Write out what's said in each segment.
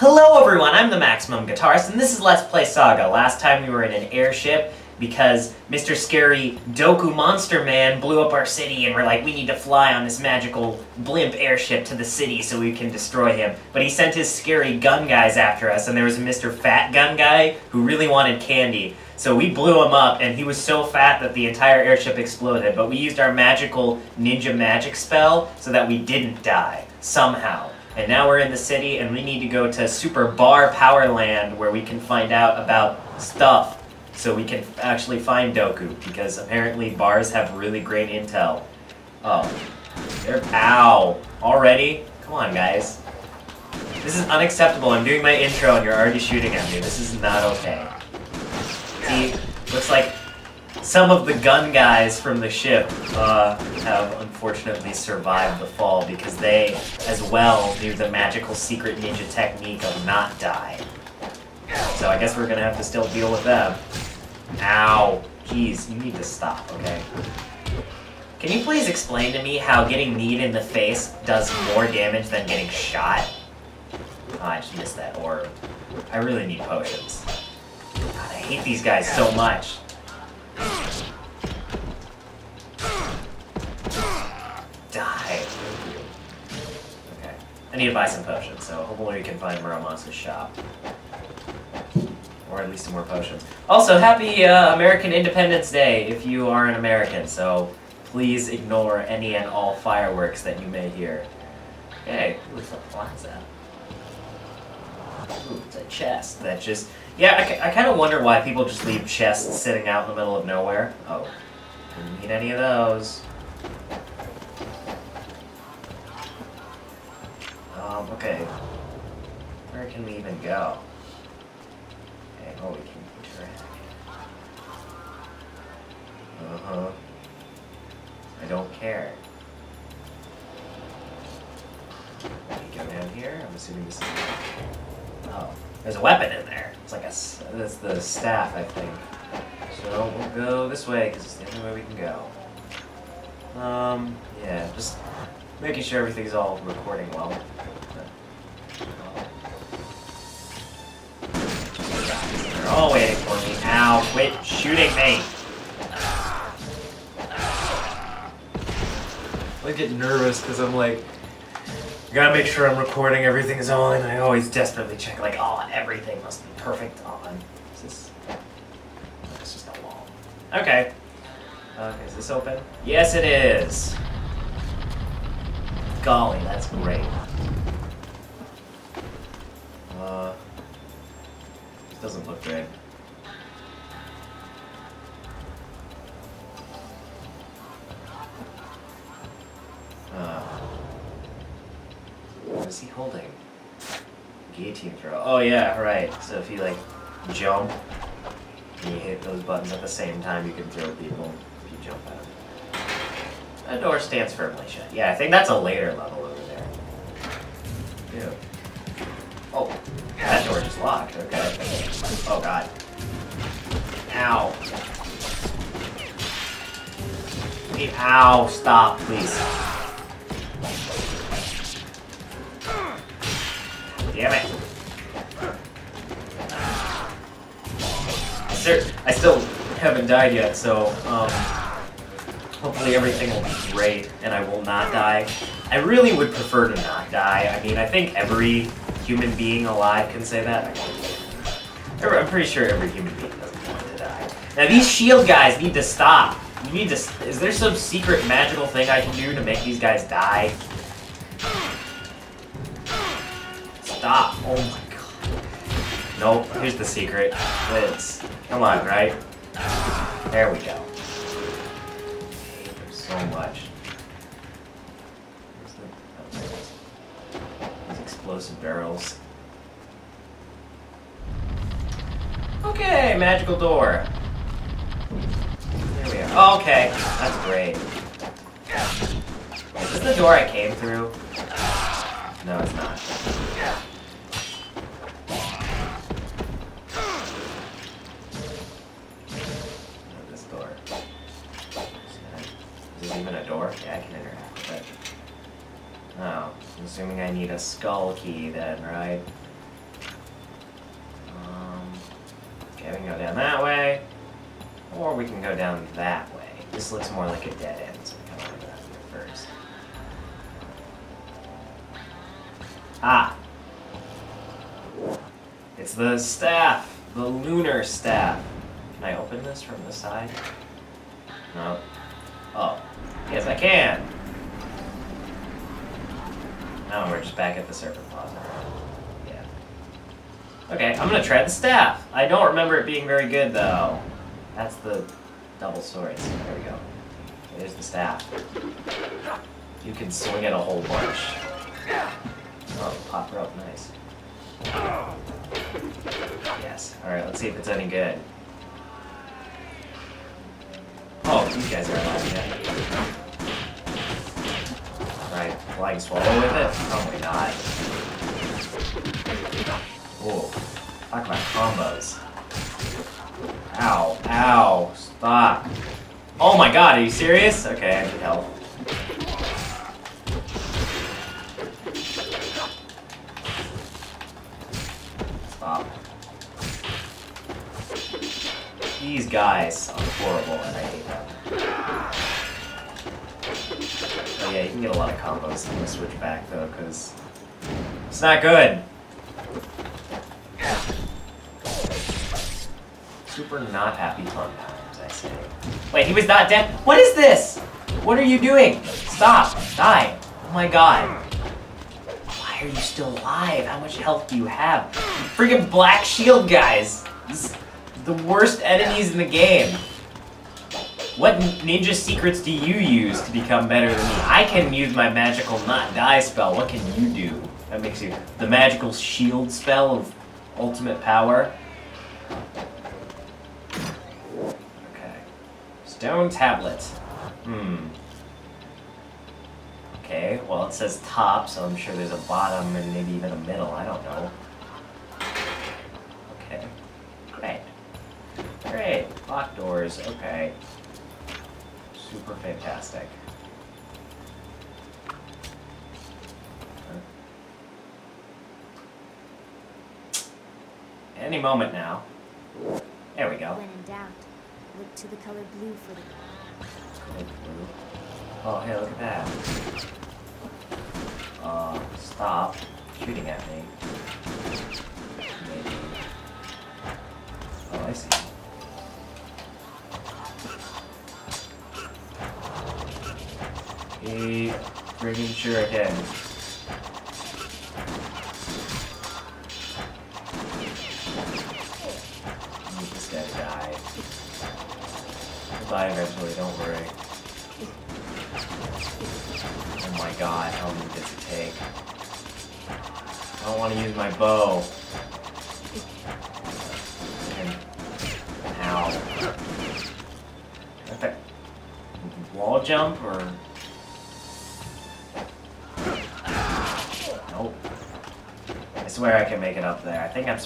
Hello everyone, I'm the Maximum Guitarist, and this is Let's Play Saga. Last time we were in an airship because Mr. Scary Doku Monster Man blew up our city and we're like, we need to fly on this magical blimp airship to the city so we can destroy him. But he sent his scary gun guys after us, and there was a Mr. Fat Gun Guy who really wanted candy. So we blew him up, and he was so fat that the entire airship exploded. But we used our magical ninja magic spell so that we didn't die, somehow. And now we're in the city, and we need to go to Super Bar Powerland where we can find out about stuff so we can actually find Doku, because apparently bars have really great intel. Oh. They're- ow. Already? Come on, guys. This is unacceptable. I'm doing my intro and you're already shooting at me. This is not okay. See, looks like some of the gun guys from the ship uh, have unfortunately survived the fall because they, as well, knew the magical secret ninja technique of not die. So I guess we're gonna have to still deal with them. Ow. Jeez, you need to stop, okay? Can you please explain to me how getting kneed in the face does more damage than getting shot? Oh, I just missed that orb. I really need potions. God, I hate these guys so much. Die. Okay. I need to buy some potions, so hopefully we can find Muramasa's shop. Or at least some more potions. Also, happy uh, American Independence Day if you are an American, so please ignore any and all fireworks that you may hear. Okay, what's the plaza? Ooh, it's a chest that just... Yeah, I, I kind of wonder why people just leave chests sitting out in the middle of nowhere. Oh, didn't need any of those. Um, okay. Where can we even go? Okay, oh, we can interact. Uh-huh. I don't care. We go down here. I'm assuming this is... Oh, there's a weapon in there. It's like a, That's the staff, I think. So we'll go this way, because it's the only way we can go. Um, yeah, just making sure everything's all recording well. They're all waiting for me. Ow, quit shooting me! I get nervous because I'm like, I gotta make sure I'm recording everything's on. I always desperately check, like, oh, everything must be perfect on. Is this. It's just a wall. Okay. Okay, is this open? Yes, it is. Golly, that's great. Uh. This doesn't look good. Uh, what is he holding? Guillotine throw. Oh yeah, right. So if you like jump and you hit those buttons at the same time, you can throw people if you jump at them. That door stands firmly shut. Yeah, I think that's a later level over there. Ew. Oh, that door just locked. Okay. Oh god. Ow. Ow, stop, please. Damn it. I still haven't died yet, so um, hopefully everything will be great and I will not die. I really would prefer to not die. I mean, I think every human being alive can say that. I'm pretty sure every human being doesn't want to die. Now these shield guys need to stop. You need to. Is there some secret magical thing I can do to make these guys die? Stop. Oh my god. Nope. Here's the secret. It's. Come on, right? There we go. So much. Where's the- oh. These explosive barrels. Okay, magical door. There we are. Okay, that's great. Is this the door I came through? No, it's. Not assuming I need a skull key then, right? Um, okay, we can go down that way, or we can go down that way. This looks more like a dead end, so we gotta go down here first. Ah! It's the staff! The lunar staff! Can I open this from the side? No. Oh. Yes, I can! Now we're just back at the serpent plaza. Yeah. Okay, I'm gonna try the staff. I don't remember it being very good, though. That's the double swords. There we go. There's the staff. You can swing it a whole bunch. Oh, pop rope, nice. Yes. Alright, let's see if it's any good. Oh, these guys are alive yet. Flying swallow with it? Oh Probably not. god. Whoa. Talk about combos. Ow, ow, stop. Oh my god, are you serious? Okay, I can help. Stop. These guys are horrible and I hate them. Oh yeah, you can get a lot of combos. I'm gonna switch back though, because it's not good. Super not happy fun times, I say. Wait, he was not dead? What is this? What are you doing? Stop. Die. Oh my god. Why are you still alive? How much health do you have? Freaking black shield guys. This is the worst enemies in the game. What ninja secrets do you use to become better than me? I can use my magical not die spell. What can you do? That makes you the magical shield spell of ultimate power. Okay. Stone tablet. Hmm. Okay, well it says top, so I'm sure there's a bottom and maybe even a middle. I don't know. Okay. Great. Great. Lock doors. Okay. Super fantastic. Any moment now. There we go. When in doubt, look to the color blue for the Color blue. Oh, hey, look at that. Uh, stop shooting at me. Maybe. Oh, I see. He friggin' sure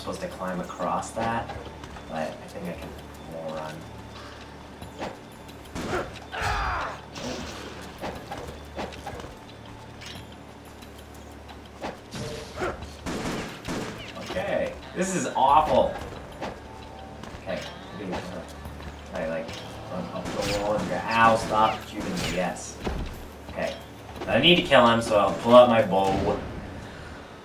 supposed to climb across that, but I think I can wall run. Okay, this is awful. Okay, uh, I like run up the wall and go, ow, stop shooting me, yes. Okay, I need to kill him, so I'll pull out my bow.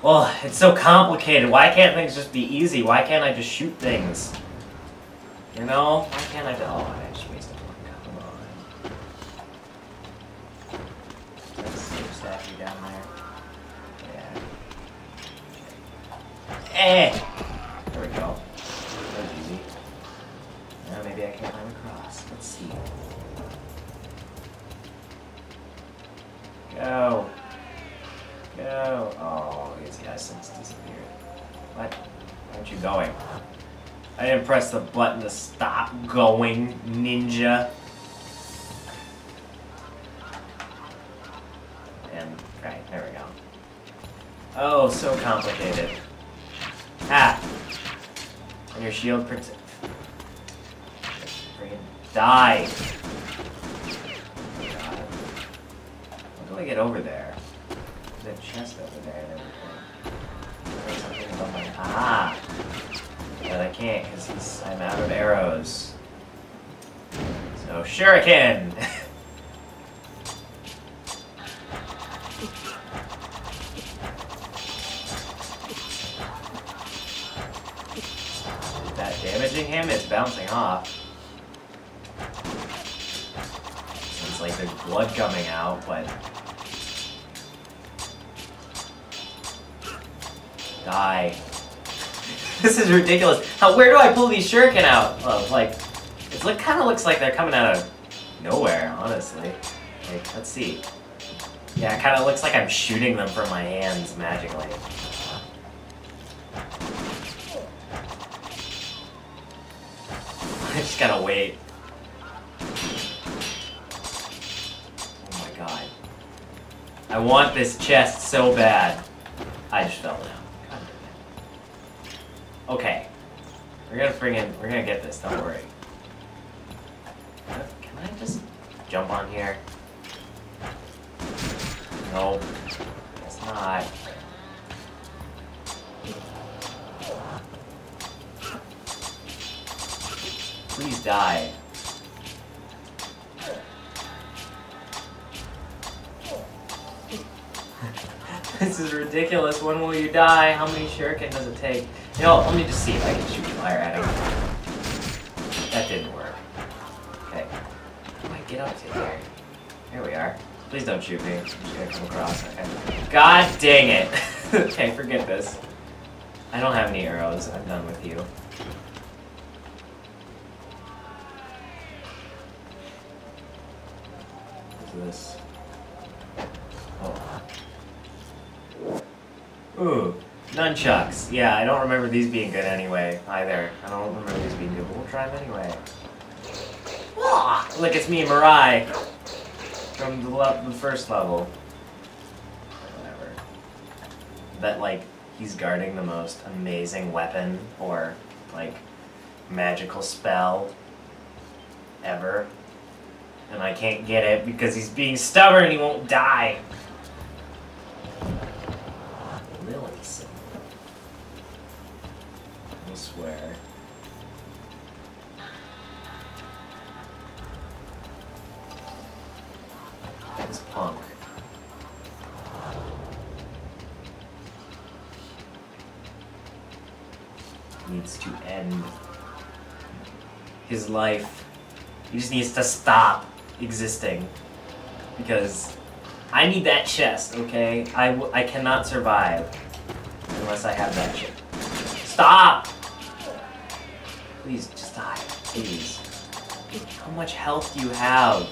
Well, it's so complicated. Why can't things just be easy? Why can't I just shoot things? You know? Why can't I do- oh, I just wasted one. Come on. See if statue down there. Yeah. Eh! There we go. That was easy. Now maybe I can climb across. Let's see. Go. Go. Oh, these guys since disappeared. What? Why aren't you going? I didn't press the button to stop going, ninja. And, right, there we go. Oh, so complicated. Ah! And your shield protect. Die! God. How do I get over there? A chest over there and everything. My. Aha! But I can't because. I'm out of arrows. So, shuriken! Is that damaging him? It's bouncing off. It's like there's blood coming out, but... Die. this is ridiculous. How, where do I pull these shuriken out of? Like, it look, kind of looks like they're coming out of nowhere, honestly. Like, let's see. Yeah, it kind of looks like I'm shooting them from my hands magically. I just gotta wait. Oh my god. I want this chest so bad. I just fell down. Okay. We're gonna bring in, we're gonna get this, don't worry. Can I just jump on here? Nope. It's not. Please die. this is ridiculous. When will you die? How many shuriken does it take? You know, let me just see if I can shoot fire at him. That didn't work. Okay. I get up to here? Here we are. Please don't shoot me. I'm come across. Okay. God dang it. okay, forget this. I don't have any arrows. I'm done with you. What's this? Oh. Ooh, nunchucks. Yeah, I don't remember these being good anyway, either. I don't remember these being good, but we'll try them anyway. Ah, look, it's me, Murai. From the, the first level. Whatever. That, like, he's guarding the most amazing weapon or, like, magical spell ever. And I can't get it because he's being stubborn he won't die. I swear. This punk. Needs to end his life. He just needs to stop existing. Because I need that chest, okay? I, I cannot survive unless I have that shit. Stop! Please, just die. Please. How much health do you have?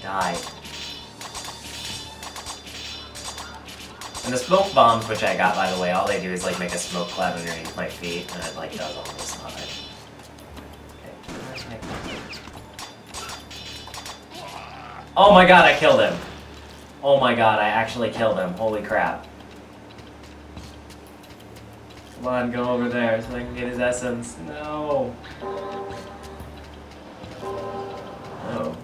Die. And the smoke bombs, which I got by the way, all they do is like make a smoke cloud underneath my feet, and it like does almost nothing. Okay. Oh my god, I killed him! Oh my god, I actually killed him. Holy crap. Come on, go over there so I can get his essence. No. Oh.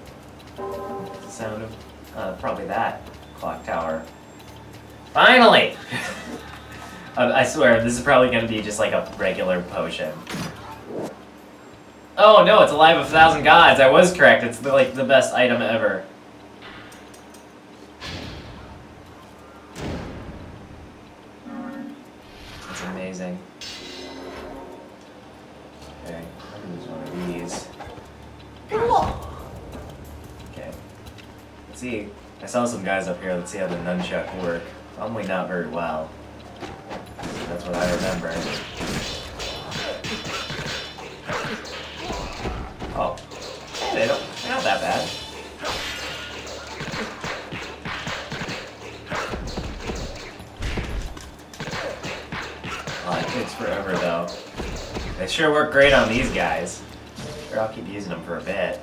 The sound of uh, probably that clock tower. Finally! Uh, I swear, this is probably gonna be just like a regular potion. Oh no, it's Alive of a Thousand Gods! I was correct, it's the, like the best item ever. Guys up here. Let's see how the nunchuck work. Probably not very well. That's what I remember. Oh. Hey, they don't, they're not that bad. Oh, it takes forever though. They sure work great on these guys. Sure, I'll keep using them for a bit.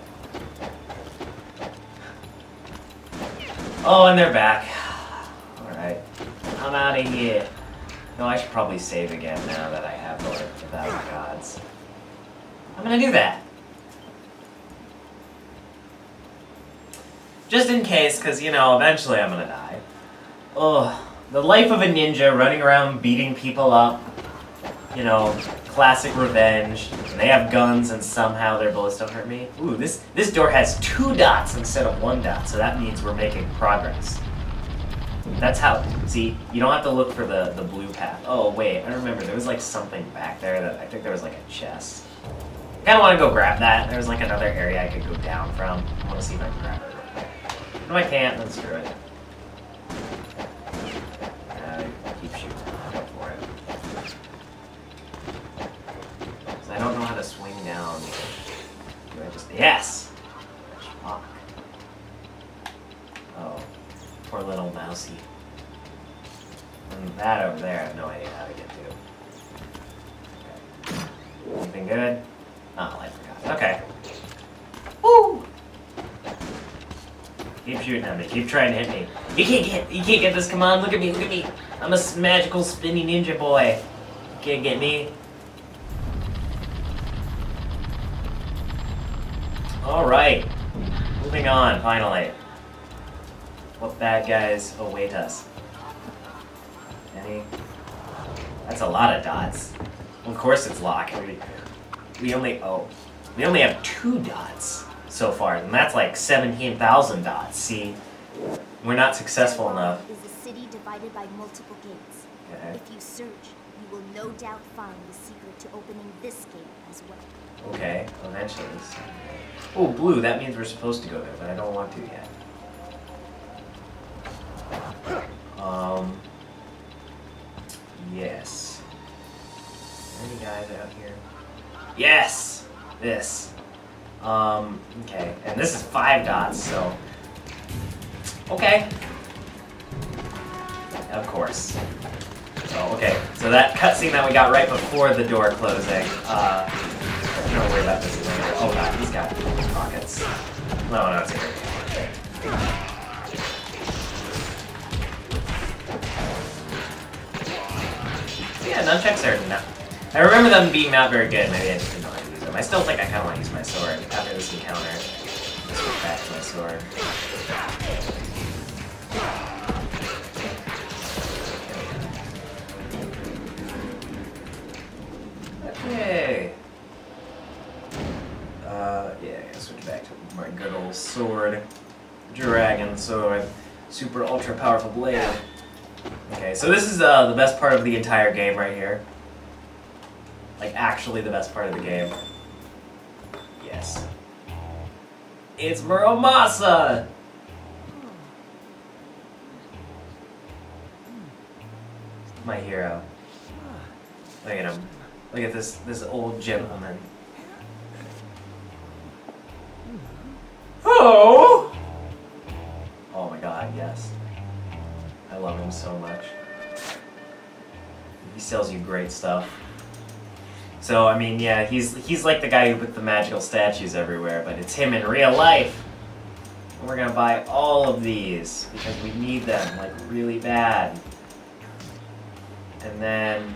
Oh, and they're back. Alright. I'm out of here. No, I should probably save again now that I have the the Thousand Gods. I'm gonna do that. Just in case, because, you know, eventually I'm gonna die. Ugh. The life of a ninja running around beating people up. you know, classic revenge. They have guns, and somehow their bullets don't hurt me. Ooh, this this door has two dots instead of one dot, so that means we're making progress. That's how. See, you don't have to look for the the blue path. Oh wait, I remember there was like something back there that I think there was like a chest. I kind of want to go grab that. There's like another area I could go down from. I want to see if I can grab it. If I can't, then screw it. Uh, keep shooting. Go for it. 'Cause I don't know how to swing down. Do I just yes? Fuck. Oh, poor little mousey. And that over there, I have no idea how to get to. Okay. Anything good? Oh, I forgot. Okay. Woo! Keep shooting at me. Keep trying to hit me. You can't get. You can't get this. Come on, look at me. Look at me. I'm a magical spinny ninja boy. Can't get me. All right. Moving on. Finally. What bad guys await us? Any? That's a lot of dots. Of course it's locked. We, we only oh, we only have two dots so far, and that's like seventeen thousand dots. See, we're not successful enough. Is a city divided by multiple gates. Okay. If you search, you will no doubt find the secret to opening this gate as well. Okay, eventually. Oh, blue. That means we're supposed to go there, but I don't want to yet. Um. Yes. Any guys out here? Yes. This. Um. Okay, and this is five dots, so. Okay. Of course. Oh, okay. So that cutscene that we got right before the door closing. Uh, worry about this later. Oh god, he's got pockets. No, no, it's okay. Yeah, nunchucks are not. I remember them being not very good. Maybe I just didn't know how to use them. I still think I kind of want to use my sword after this encounter. Let's go back to my sword. Okay. Uh, yeah, I gotta switch back to my good old sword. Dragon sword. Super ultra powerful blade. Okay, so this is uh, the best part of the entire game right here. Like, actually the best part of the game. Yes. It's Muramasa! My hero. Look at him. Look at this this old gentleman. Oh! My god, yes. I love him so much. He sells you great stuff. So I mean, yeah, he's he's like the guy who put the magical statues everywhere, but it's him in real life. And we're gonna buy all of these because we need them like really bad. And then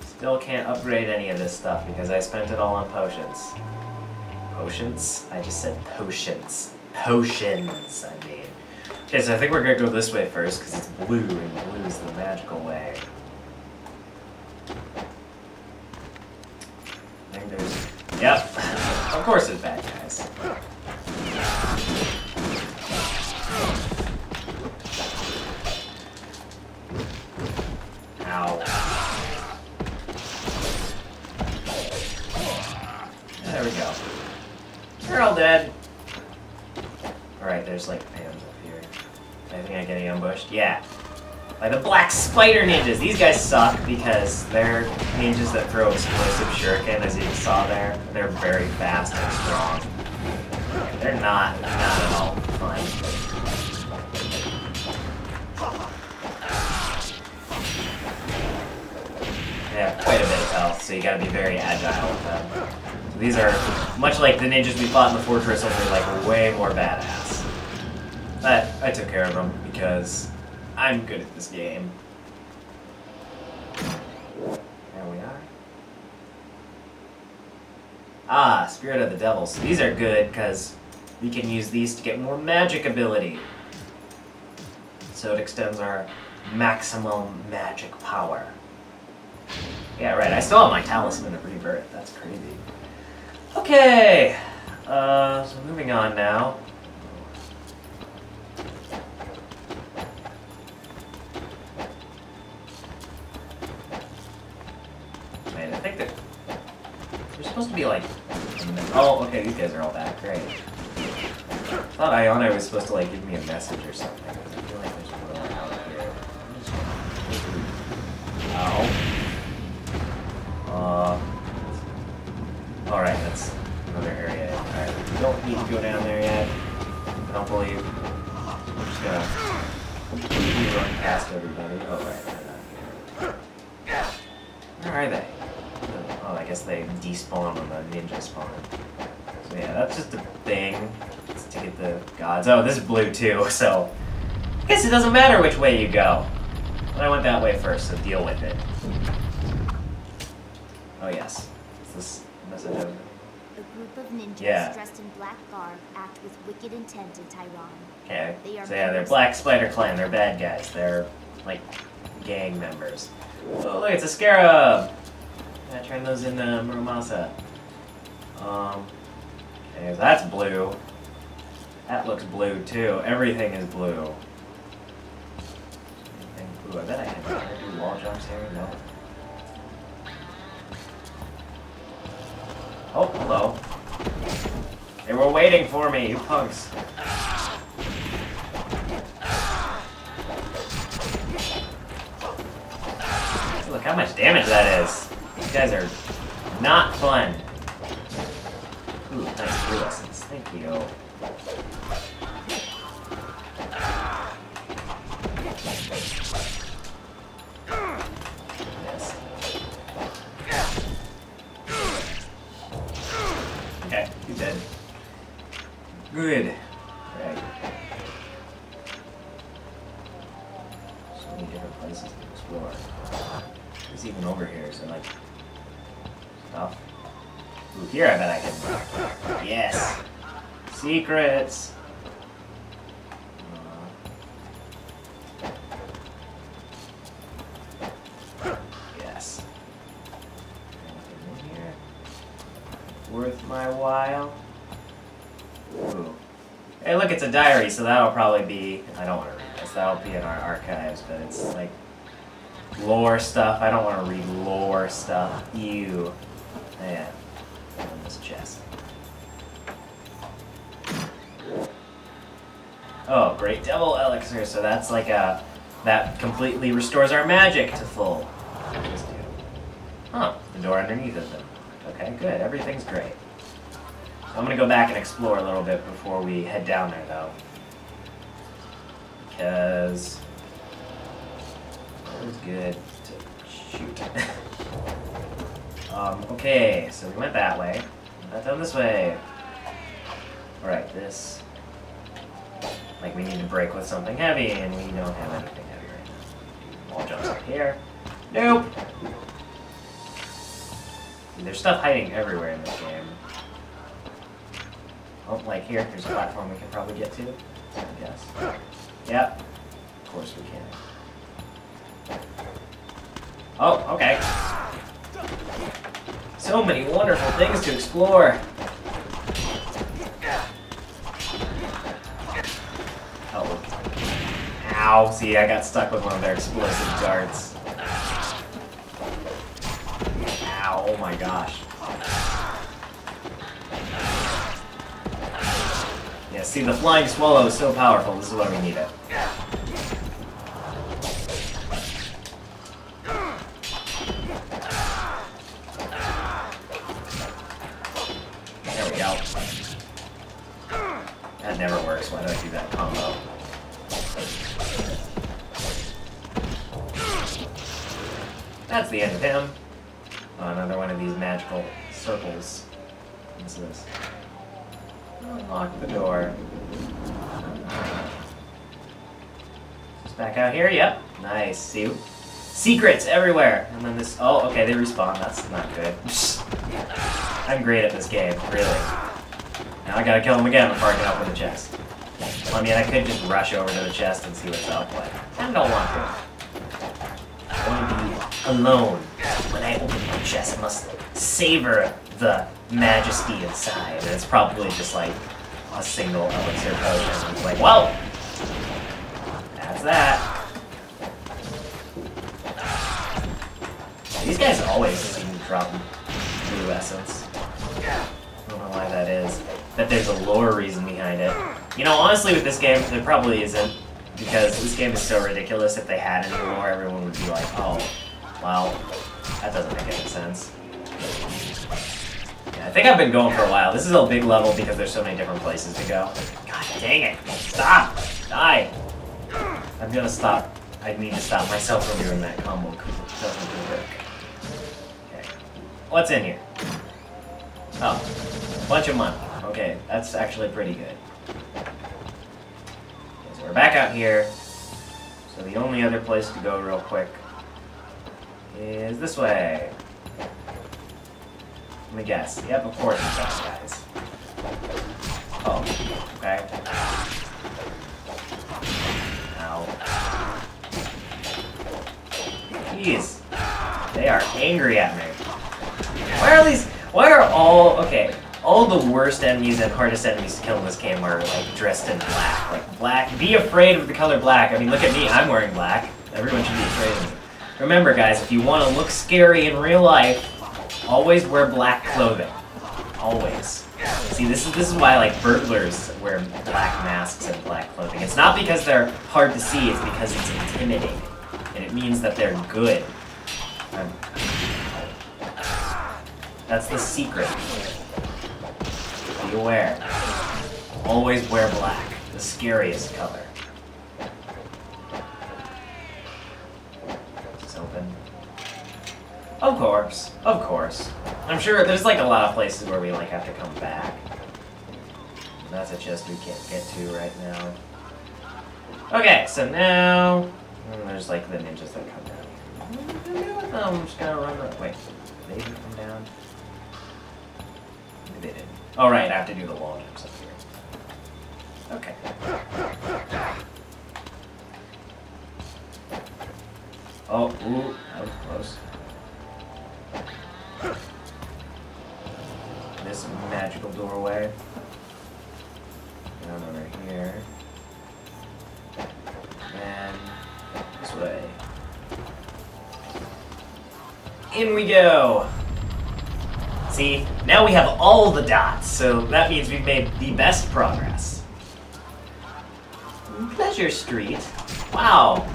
still can't upgrade any of this stuff because I spent it all on potions. Potions? I just said potions. Potions, I mean. Okay, so I think we're gonna go this way first because it's blue and blue is the magical way. I think there's. Yep. of course there's bad guys. Yeah. By the black spider ninjas. These guys suck because they're ninjas that throw explosive shuriken, as you saw there. They're very fast and strong. They're not, not at all fun. They have quite a bit of health, so you gotta be very agile with them. These are much like the ninjas we fought in the fortress, only like way more badass. But I took care of them because I'm good at this game. There we are. Ah, Spirit of the Devil. So these are good because we can use these to get more magic ability. So it extends our maximum magic power. Yeah, right. I still have my talisman of rebirth. That's crazy. Okay. Uh, so moving on now. Supposed to be like. Oh, okay. These guys are all back. Great. I thought Ayane was supposed to like give me a message or something. I feel like there's more out here. Ow. Uh. Alright, that's another area. Alright, we don't need to go down there yet. I don't believe. We're just gonna run past everybody. Oh, right, not here. Where are they? I guess they despawn on the ninja spawn. So yeah, that's just a thing. It's to get the gods. Oh, this is blue too, so I guess it doesn't matter which way you go. But I went that way first, so deal with it. Oh yes. Is this message of A group of ninjas Yeah. dressed in black garb act with wicked intent in Tairon. Okay. They are So yeah, they're Black Spider Clan. They're bad guys. They're like gang members. Oh look, it's a scarab. Yeah, turn those into Muramasa. Um. Okay, that's blue. That looks blue too. Everything is blue. Anything blue? I bet I can, can I do wall jumps here. No. Oh, hello. They were waiting for me, you punks. Look how much damage that is. Guys are not fun. Ooh, nice fluorescence. Thank you. Yes. Okay, he's dead. Good. Right. So many different places to explore. What's even over here? Is there like stuff? Ooh, here I bet I can. Yes! Secrets! Uh, yes. Worth my while? Ooh. Hey, look, it's a diary, so that'll probably be. I don't want to read this. That'll be in our archives, but it's like lore stuff. I don't want to read lore stuff. Ew. Yeah. This chest. Oh, great devil elixir. So that's like a that completely restores our magic to full. Huh? The door underneath them. Okay, good. Everything's great. So I'm gonna go back and explore a little bit before we head down there, though, because it was good to shoot. um, okay, so we went that way. Not down this way. All right, this. Like we need to break with something heavy, and we don't have anything heavy right now. Wall jumps up here. Nope. There's stuff hiding everywhere in this game. Oh, like here, there's a platform we can probably get to. I guess. Yep. Of course we can. Oh, okay. So many wonderful things to explore. Oh. Ow. See, I got stuck with one of their explosive darts. Ow. Oh my gosh. Yeah, see, the flying swallow is so powerful. This is why we need it. There we go. That never works. Why do I do that combo? That's the end of him. Oh, another one of these magical circles. What's this? Unlock the door. Just back out here. Yep. Nice. See? Secrets everywhere. And then this. Oh, okay. They respawn. That's not good. I'm great at this game. Really. Now I gotta kill him again before I up with the chest. Well, I mean, I could just rush over to the chest and see what's up, but I don't want to. I want to be alone. When I open my chest, I must savor the majesty inside. And it's probably just like a single elixir potion. It's like, well, that's that. These guys always seem to drop blue essence. I don't know why that is. That there's a lore reason behind it. You know, honestly, with this game, there probably isn't. Because this game is so ridiculous, if they had any lore, everyone would be like, oh, well, that doesn't make any sense. Yeah, I think I've been going for a while. This is a big level because there's so many different places to go. God dang it. Stop! Die! I'm gonna stop. I need to stop myself from doing that combo because it doesn't work. Okay. What's in here? Oh, bunch of money. Okay, that's actually pretty good. Okay, so we're back out here. So the only other place to go real quick is this way. Let me guess. Yep, of course it's those guys. Oh, okay. Ow. Jeez. They are angry at me. Why are these... Why are all... Okay, all the worst enemies and hardest enemies to kill in this game are, like, dressed in black. Like, black... Be afraid of the color black. I mean, look at me. I'm wearing black. Everyone should be afraid of me. Remember, guys, if you want to look scary in real life, always wear black clothing. Always. See, this is this is why like burglars wear black masks and black clothing. It's not because they're hard to see, it's because it's intimidating. And it means that they're good. Um, that's the secret. Be aware. Always wear black, the scariest color. It's open. Of course, of course. I'm sure there's like a lot of places where we like have to come back. That's a chest we can't get to right now. Okay, so now mm, there's like the ninjas that come down. Them? I'm just gonna run the wait. They didn't come down. They didn't. Oh right, I have to do the wall jumps up here. Okay. Oh, ooh, that was close. This magical doorway. Down over here. And this way. In we go! See, now we have all the dots, so that means we've made the best progress. Pleasure Street. Wow.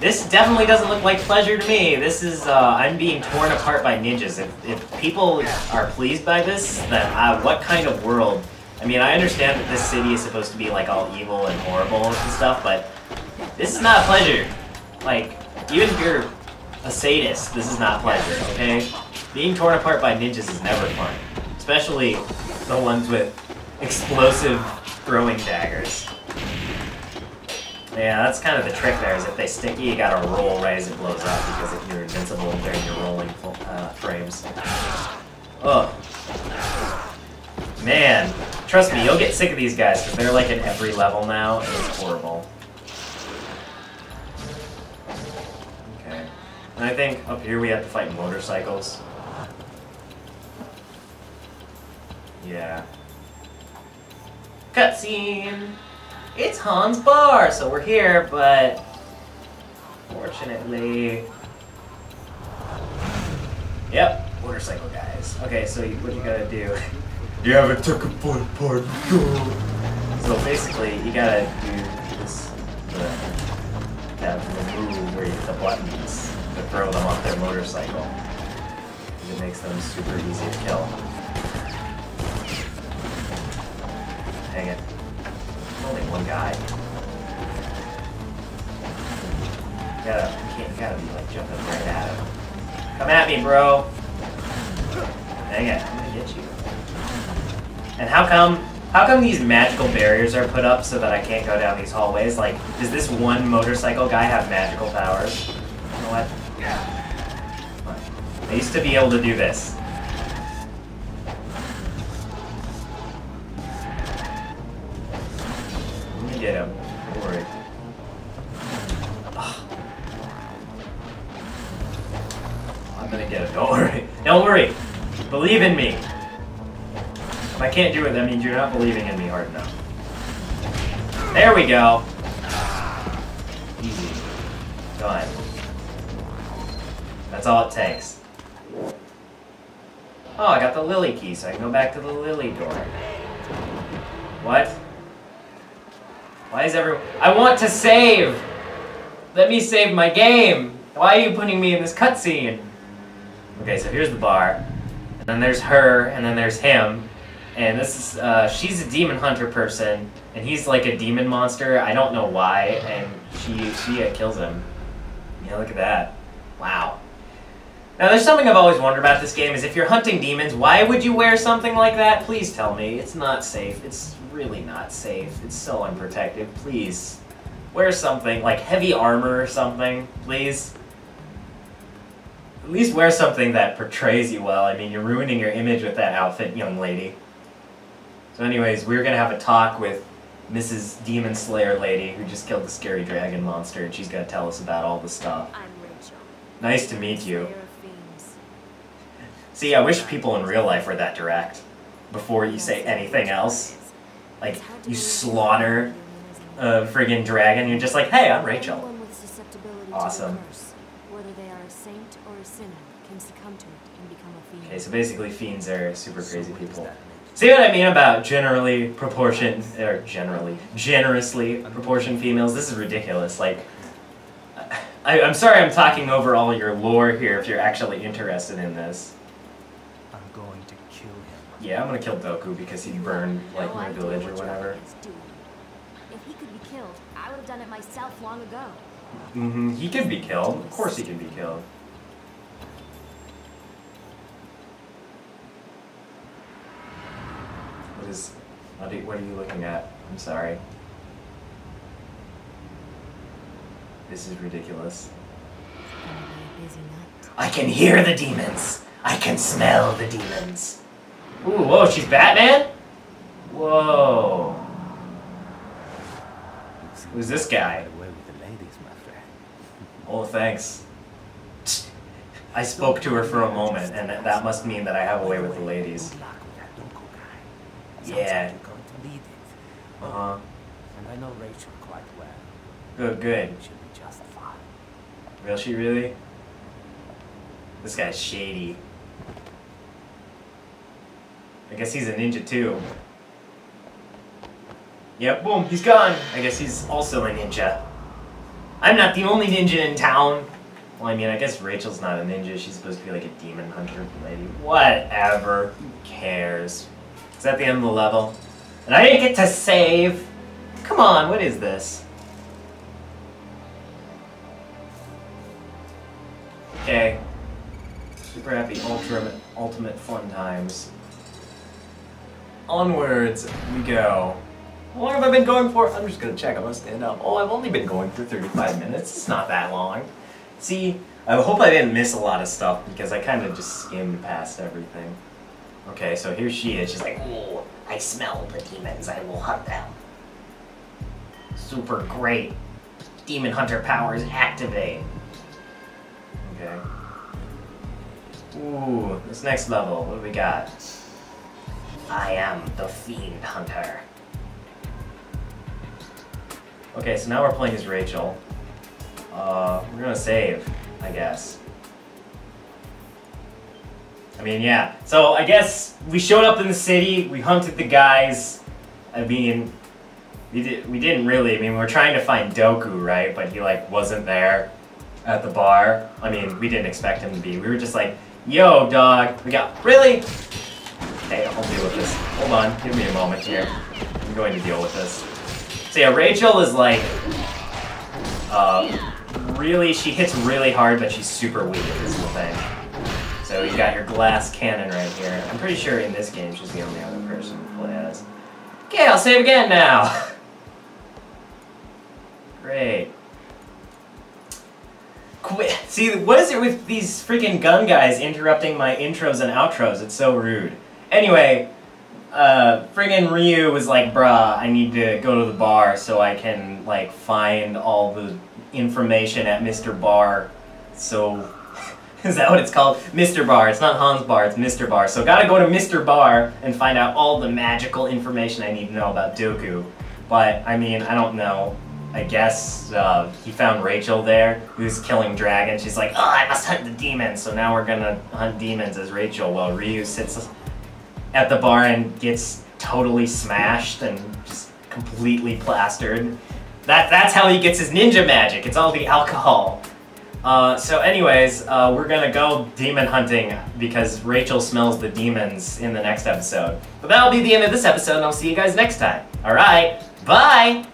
This definitely doesn't look like pleasure to me. This is, uh, I'm being torn apart by ninjas. If, if people are pleased by this, then uh, what kind of world? I mean, I understand that this city is supposed to be, like, all evil and horrible and stuff, but this is not pleasure. Like, even if you're a sadist, this is not pleasure, okay? Being torn apart by ninjas is never fun. Especially the ones with explosive throwing daggers. Yeah, that's kind of the trick there, is if they stick you, you gotta roll right as it blows up, because if you're invincible during your rolling uh, frames. Ugh. Man, trust me, you'll get sick of these guys, because they're like in every level now, and it's horrible. Okay. And I think up here we have to fight motorcycles. Yeah. Cutscene! It's Han's Bar, so we're here, but fortunately, yep, motorcycle guys. Okay, so you, what you gotta do? You haven't took a part part. Go. So basically, you gotta do this, the, that the move where you hit the buttons to throw them off their motorcycle. It makes them super easy to kill. Dang it. Only one guy. You gotta, you can't, you gotta be like jumping right at him. Come at me, bro. Dang it, I'm gonna get you. And how come, how come these magical barriers are put up so that I can't go down these hallways? Like, does this one motorcycle guy have magical powers? You know what? Yeah. I used to be able to do this. Believe in me. If I can't do it, that means you're not believing in me hard enough. There we go. Easy. Done. That's all it takes. Oh, I got the lily key, so I can go back to the lily door. What? Why is everyone... I want to save! Let me save my game! Why are you putting me in this cutscene? Okay, so here's the bar. And then there's her, and then there's him. And this is, uh, she's a demon hunter person, and he's like a demon monster. I don't know why, and she, she uh, kills him. Yeah, look at that. Wow. Now, there's something I've always wondered about this game, is if you're hunting demons, why would you wear something like that? Please tell me. It's not safe. It's really not safe. It's so unprotected. Please. Wear something, like heavy armor or something, please. At least wear something that portrays you well. I mean, you're ruining your image with that outfit, young lady. So anyways, we're gonna have a talk with Mrs. Demon Slayer lady who just killed the scary dragon monster, and she's gonna tell us about all the stuff. I'm Rachel. Nice to meet you. See, I wish people in real life were that direct. Before you say anything else. Like, to you slaughter that anyone is a friggin' dragon, you're just like, hey, I'm Rachel. Anyone with susceptibility to the Awesome. curse, whether they are a saint or a sinner, can succumb to it and become a fiend. Okay, so basically fiends are super crazy people. See what I mean about generally proportioned, or generally, generously proportioned females? This is ridiculous. Like, I, I'm sorry I'm talking over all your lore here if you're actually interested in this. I'm going to kill him. Yeah, I'm gonna kill Doku because he burned, like, my village or whatever. If he could be killed, I would have done it myself long ago. hmm he could be killed. Of course he can be killed. Is... What are, you, looking at? I'm sorry. This is ridiculous. I can hear the demons! I can smell the demons! Ooh, whoa, she's Batman? Whoa. Who's this guy? Oh, thanks. I spoke to her for a moment, and that must mean that I have a way with the ladies. Good luck with that Doku guy. Sounds Yeah. you're going to lead it. Uh huh. And I know Rachel quite well. Good, good. She'll be just fine. Will she really? This guy's shady. I guess he's a ninja too. Yep, boom, he's gone. I guess he's also a ninja. I'm not the only ninja in town. Well, I mean, I guess Rachel's not a ninja. She's supposed to be like a demon hunter lady. Whatever. Who cares? Is that the end of the level? And I didn't get to save. Come on, what is this? Okay. Super happy ultimate ultimate fun times. Onwards we go. How long have I been going for? I'm just gonna check. I'm gonna stand up. Oh, I've only been going for 35 minutes. It's not that long. See, I hope I didn't miss a lot of stuff because I kind of just skimmed past everything. Okay, so here she is. She's like, oh, I smell the demons. I will hunt them. Super great. Demon hunter powers activate. Okay. Ooh, this next level, what do we got? I am the Fiend Hunter. Okay, so now we're playing as Rachel. Uh, we're gonna save, I guess. I mean, yeah. So I guess we showed up in the city, we hunted the guys. I mean, we, did, we didn't really. I mean, we were trying to find Doku, right? But he, like, wasn't there at the bar. I mean, we didn't expect him to be. We were just like, yo, dog, we got, really? Hey, I'll deal with this. Hold on, give me a moment here. I'm going to deal with this. So yeah, Rachel is like, uh, really, she hits really hard, but she's super weak is the thing. So you got your glass cannon right here. I'm pretty sure in this game she's the only other person to play as. Okay, I'll save again now. Great. Quit. See, what is it with these freaking gun guys interrupting my intros and outros? It's so rude. Anyway, uh, friggin' Ryu was like, bruh, I need to go to the bar so I can, like, find all the information at Mr. Bar. So, Is that what it's called? Mr. Bar. It's not Han's Bar, it's Mr. Bar. So gotta go to Mr. Bar and find out all the magical information I need to know about Doku. But, I mean, I don't know. I guess uh, he found Rachel there, who's killing dragons. She's like, oh, I must hunt the demons. So now we're gonna hunt demons as Rachel while Ryu sits at the bar and gets totally smashed and just completely plastered. That, that's how he gets his ninja magic. It's all the alcohol. Uh, so anyways, uh, we're gonna go demon hunting because Rachel smells the demons in the next episode. But that'll be the end of this episode and I'll see you guys next time. Alright, bye!